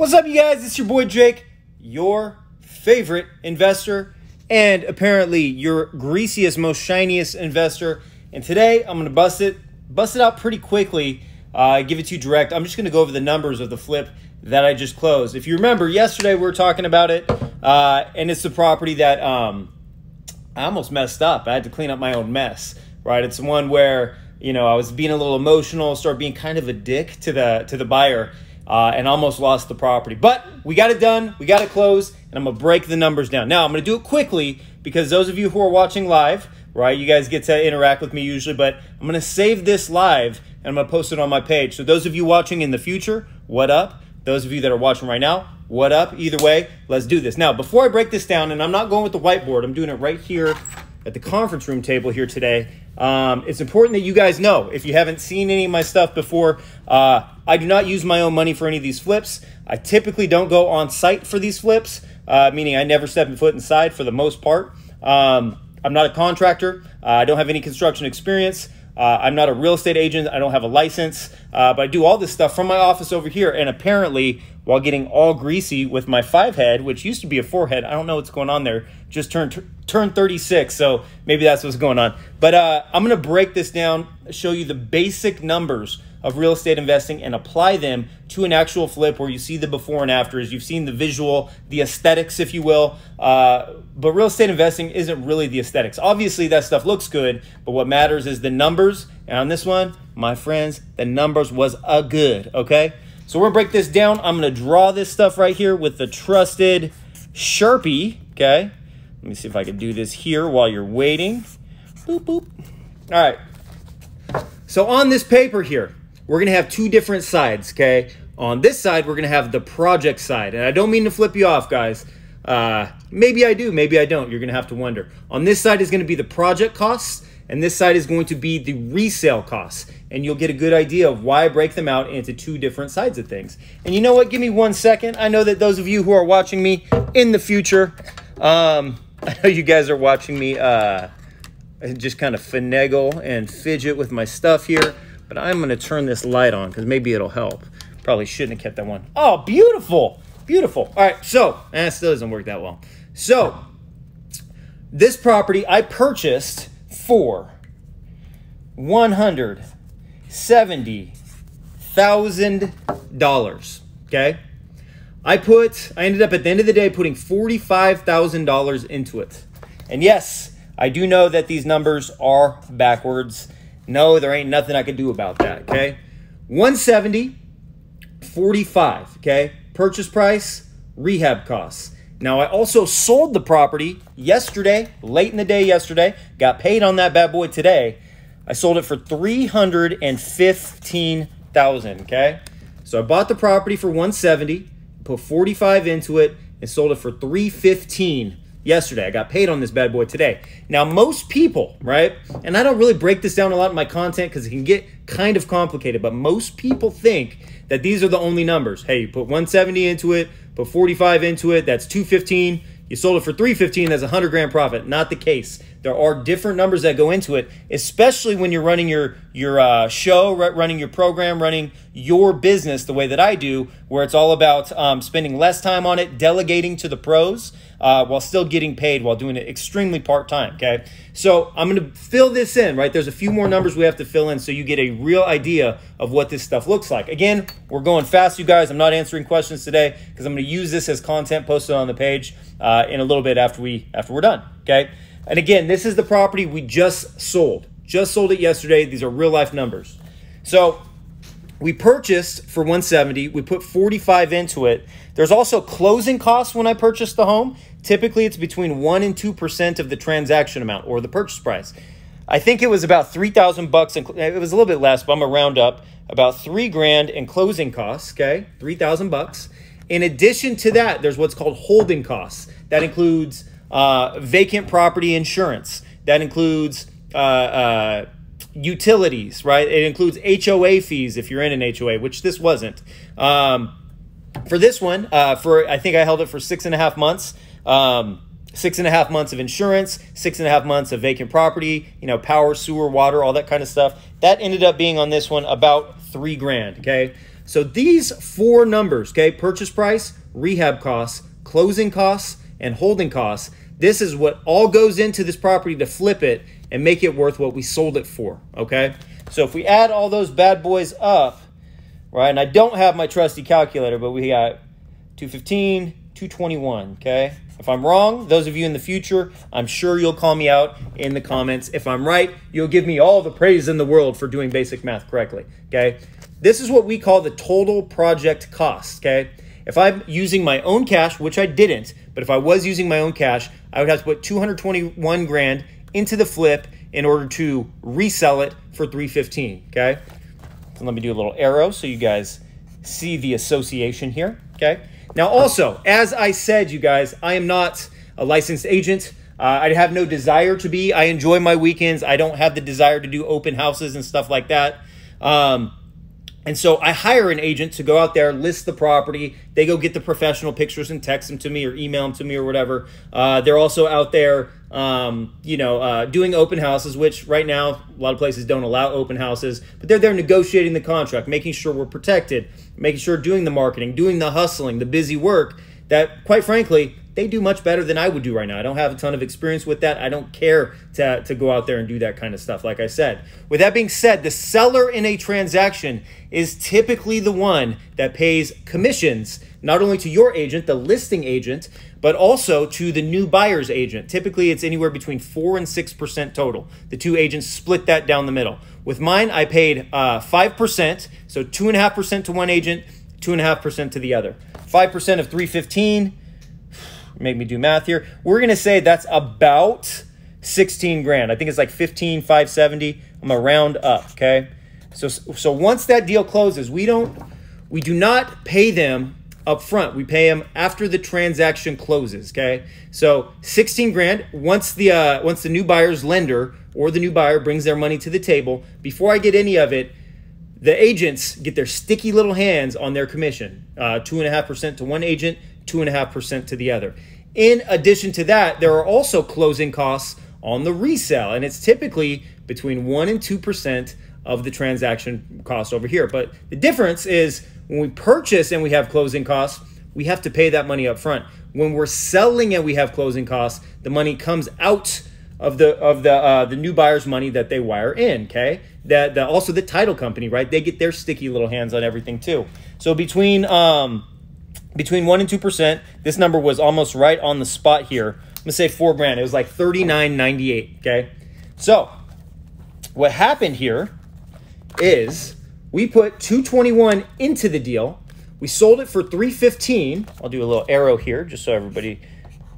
What's up, you guys? It's your boy Jake, your favorite investor, and apparently your greasiest, most shiniest investor. And today I'm gonna bust it, bust it out pretty quickly. Uh, give it to you direct. I'm just gonna go over the numbers of the flip that I just closed. If you remember, yesterday we were talking about it, uh, and it's the property that um, I almost messed up. I had to clean up my own mess. Right? It's one where you know I was being a little emotional, started being kind of a dick to the to the buyer uh, and almost lost the property. But we got it done, we got it closed, and I'm gonna break the numbers down. Now I'm gonna do it quickly because those of you who are watching live, right, you guys get to interact with me usually, but I'm gonna save this live and I'm gonna post it on my page. So those of you watching in the future, what up? Those of you that are watching right now, what up? Either way, let's do this. Now, before I break this down, and I'm not going with the whiteboard, I'm doing it right here at the conference room table here today. Um, it's important that you guys know if you haven't seen any of my stuff before, uh, I do not use my own money for any of these flips. I typically don't go on site for these flips, uh, meaning I never step foot inside for the most part. Um, I'm not a contractor. Uh, I don't have any construction experience. Uh, I'm not a real estate agent. I don't have a license, uh, but I do all this stuff from my office over here. And apparently, while getting all greasy with my five head, which used to be a four head, I don't know what's going on there. Just turned turned 36, so maybe that's what's going on. But uh, I'm gonna break this down, show you the basic numbers of real estate investing and apply them to an actual flip where you see the before and afters. You've seen the visual, the aesthetics, if you will. Uh, but real estate investing isn't really the aesthetics. Obviously, that stuff looks good, but what matters is the numbers. And on this one, my friends, the numbers was a good, okay? So we're gonna break this down. I'm gonna draw this stuff right here with the trusted Sharpie, okay? Let me see if I can do this here while you're waiting. Boop, boop. All right. So on this paper here, we're going to have two different sides, okay? On this side, we're going to have the project side. And I don't mean to flip you off, guys. Uh, maybe I do, maybe I don't. You're going to have to wonder. On this side is going to be the project costs, and this side is going to be the resale costs. And you'll get a good idea of why I break them out into two different sides of things. And you know what? Give me one second. I know that those of you who are watching me in the future, um, I know you guys are watching me uh, just kind of finagle and fidget with my stuff here. But I'm going to turn this light on because maybe it'll help. Probably shouldn't have kept that one. Oh, beautiful. Beautiful. All right, so, and eh, it still doesn't work that well. So, this property I purchased for $170,000. Okay? I put, I ended up at the end of the day putting $45,000 into it. And yes, I do know that these numbers are backwards. No, there ain't nothing I can do about that, okay? 170, 45, okay? Purchase price, rehab costs. Now, I also sold the property yesterday, late in the day yesterday, got paid on that bad boy today. I sold it for 315000 okay? So I bought the property for 170, put 45 into it, and sold it for 315 yesterday. I got paid on this bad boy today. Now, most people, right, and I don't really break this down a lot in my content because it can get kind of complicated, but most people think that these are the only numbers. Hey, you put 170 into it, put 45 into it, that's 215. You sold it for 315, that's a 100 grand profit. Not the case. There are different numbers that go into it, especially when you're running your your uh, show, running your program, running your business the way that I do, where it's all about um, spending less time on it, delegating to the pros, uh, while still getting paid while doing it extremely part time. Okay, so I'm going to fill this in. Right, there's a few more numbers we have to fill in so you get a real idea of what this stuff looks like. Again, we're going fast, you guys. I'm not answering questions today because I'm going to use this as content posted on the page uh, Uh, in a little bit after we after we're done. Okay. And again, this is the property we just sold. Just sold it yesterday. These are real life numbers. So we purchased for 170. We put 45 into it. There's also closing costs when I purchased the home. Typically, it's between 1 and 2% of the transaction amount or the purchase price. I think it was about 3000 bucks and it was a little bit less, but I'm to round up about 3 grand in closing costs, okay? 3000 bucks. In addition to that, there's what's called holding costs. That includes uh, vacant property insurance. That includes uh, uh, utilities, right? It includes HOA fees if you're in an HOA, which this wasn't. Um, for this one, uh, for I think I held it for six and a half months. Um, six and a half months of insurance, six and a half months of vacant property, you know, power, sewer, water, all that kind of stuff. That ended up being on this one about three grand. Okay. So these four numbers, okay, purchase price, rehab costs, closing costs, and holding costs, this is what all goes into this property to flip it and make it worth what we sold it for, okay? So if we add all those bad boys up, right, and I don't have my trusty calculator, but we got 215, 221, okay? If I'm wrong, those of you in the future, I'm sure you'll call me out in the comments. If I'm right, you'll give me all the praise in the world for doing basic math correctly, okay? This is what we call the total project cost, okay? If I'm using my own cash, which I didn't, but if I was using my own cash, I would have to put 221 grand into the flip in order to resell it for 315, okay? So let me do a little arrow so you guys see the association here, okay? Now also, as I said, you guys, I am not a licensed agent. Uh, I have no desire to be. I enjoy my weekends. I don't have the desire to do open houses and stuff like that. Um, and so I hire an agent to go out there, list the property. They go get the professional pictures and text them to me or email them to me or whatever. Uh, they're also out there, um, you know, uh, doing open houses, which right now a lot of places don't allow open houses, but they're there negotiating the contract, making sure we're protected, making sure doing the marketing, doing the hustling, the busy work that, quite frankly, they do much better than I would do right now. I don't have a ton of experience with that. I don't care to, to go out there and do that kind of stuff, like I said. With that being said, the seller in a transaction is typically the one that pays commissions, not only to your agent, the listing agent, but also to the new buyer's agent. Typically, it's anywhere between 4 and 6% total. The two agents split that down the middle. With mine, I paid uh, 5%, so 2.5% to one agent, 2.5% to the other. 5% of 315 make me do math here. We're going to say that's about 16 grand. I think it's like 15, 570. I'm going to round up, okay? So, so once that deal closes, we don't, we do not pay them up front. We pay them after the transaction closes, okay? So 16 grand, once the, uh, once the new buyer's lender or the new buyer brings their money to the table, before I get any of it, the agents get their sticky little hands on their commission. Uh, 2.5% to one agent, 2.5% to the other. In addition to that, there are also closing costs on the resale, and it's typically between 1 and 2% of the transaction cost over here. But the difference is when we purchase and we have closing costs, we have to pay that money up front. When we're selling and we have closing costs, the money comes out of the of the uh, the new buyer's money that they wire in. Okay, that the, also the title company, right? They get their sticky little hands on everything too. So between um, between 1% and 2%. This number was almost right on the spot here. I'm to say 4 grand. It was like 39.98, okay? So, what happened here is we put 221 into the deal. We sold it for 315. I'll do a little arrow here just so everybody,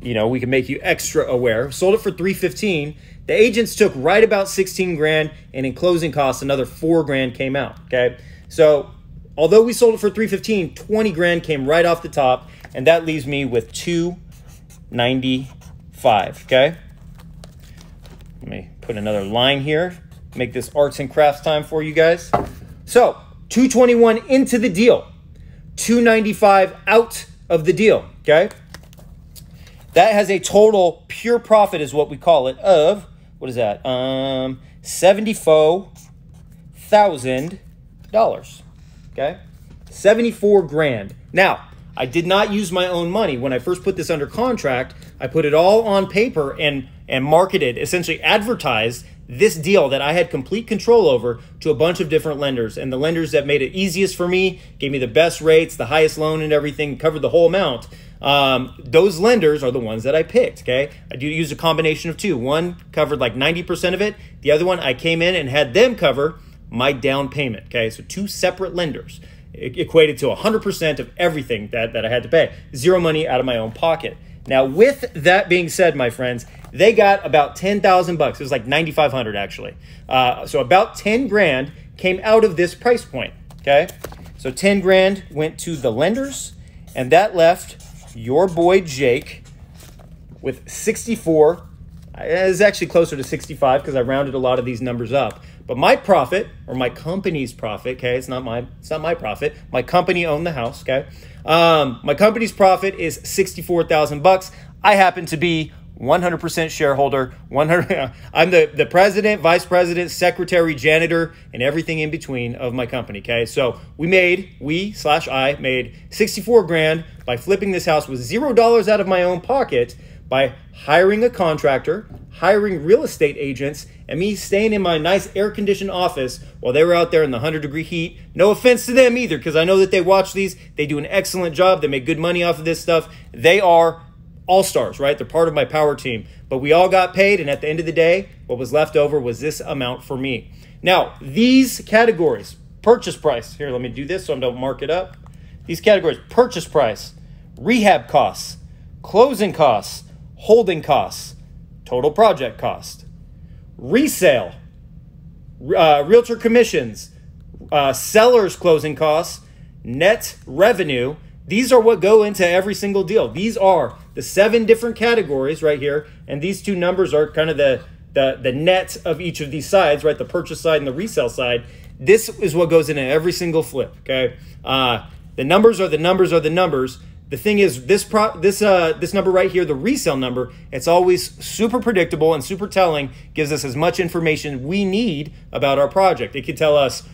you know, we can make you extra aware. Sold it for 315. The agents took right about 16 grand and in closing costs another 4 grand came out, okay? So, although we sold it for 315 20 grand came right off the top and that leaves me with 295 okay? Let me put another line here make this arts and crafts time for you guys. So 221 into the deal. 295 out of the deal okay? That has a total pure profit is what we call it of what is that? Um 74 thousand dollars okay? 74 grand. Now, I did not use my own money. When I first put this under contract, I put it all on paper and, and marketed, essentially advertised this deal that I had complete control over to a bunch of different lenders. And the lenders that made it easiest for me, gave me the best rates, the highest loan and everything, covered the whole amount. Um, those lenders are the ones that I picked, okay? I do use a combination of two. One covered like 90% of it. The other one, I came in and had them cover my down payment. Okay, so two separate lenders it equated to 100% of everything that, that I had to pay. Zero money out of my own pocket. Now, with that being said, my friends, they got about 10,000 bucks. It was like 9,500 actually. Uh, so about 10 grand came out of this price point. Okay, so 10 grand went to the lenders, and that left your boy Jake with 64. It's actually closer to 65 because I rounded a lot of these numbers up. But my profit, or my company's profit, okay, it's not my it's not my profit. My company owned the house, okay. Um, my company's profit is sixty four thousand bucks. I happen to be 100% shareholder. 100. I'm the the president, vice president, secretary, janitor, and everything in between of my company. Okay, so we made we slash I made 64 grand by flipping this house with zero dollars out of my own pocket by hiring a contractor, hiring real estate agents, and me staying in my nice air conditioned office while they were out there in the 100 degree heat. No offense to them either, because I know that they watch these. They do an excellent job. They make good money off of this stuff. They are all stars, right? They're part of my power team. But we all got paid, and at the end of the day, what was left over was this amount for me. Now, these categories purchase price. Here, let me do this so I don't mark it up. These categories purchase price, rehab costs, closing costs, holding costs, total project cost, resale, uh, realtor commissions, uh, sellers closing costs, net revenue. These are what go into every single deal. These are the seven different categories right here, and these two numbers are kind of the the the net of each of these sides, right? The purchase side and the resale side. This is what goes into every single flip. Okay, uh, the numbers are the numbers are the numbers. The thing is, this pro this uh this number right here, the resale number, it's always super predictable and super telling. Gives us as much information we need about our project. It can tell us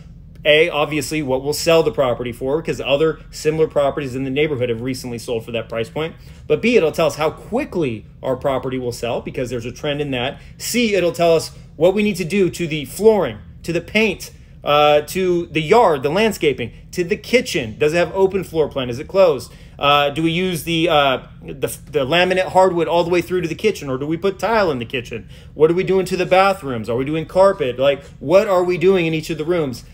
a obviously what we'll sell the property for because other similar properties in the neighborhood have recently sold for that price point. But B, it'll tell us how quickly our property will sell because there's a trend in that. C, it'll tell us what we need to do to the flooring, to the paint, uh, to the yard, the landscaping, to the kitchen. Does it have open floor plan? Is it closed? Uh, do we use the, uh, the the laminate hardwood all the way through to the kitchen, or do we put tile in the kitchen? What are we doing to the bathrooms? Are we doing carpet? Like, what are we doing in each of the rooms?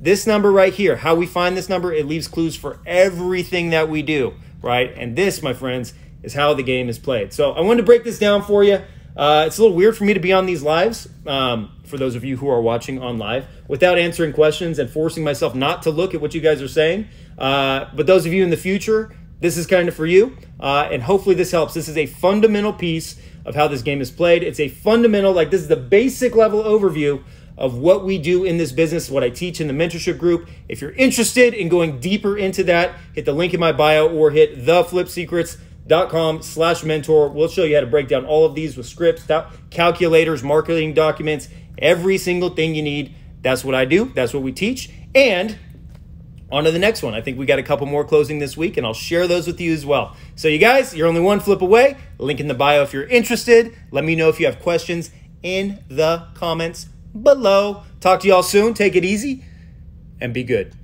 This number right here, how we find this number, it leaves clues for everything that we do, right? And this, my friends, is how the game is played. So I wanted to break this down for you. Uh, it's a little weird for me to be on these lives, um, for those of you who are watching on live, without answering questions and forcing myself not to look at what you guys are saying. Uh, but those of you in the future, this is kind of for you, uh, and hopefully this helps. This is a fundamental piece of how this game is played. It's a fundamental, like this is the basic level overview of what we do in this business, what I teach in the mentorship group. If you're interested in going deeper into that, hit the link in my bio or hit theflipsecrets.com slash mentor. We'll show you how to break down all of these with scripts, calculators, marketing documents, every single thing you need. That's what I do. That's what we teach. And on to the next one. I think we got a couple more closing this week, and I'll share those with you as well. So, you guys, you're only one flip away. Link in the bio if you're interested. Let me know if you have questions in the comments below. Talk to y'all soon. Take it easy and be good.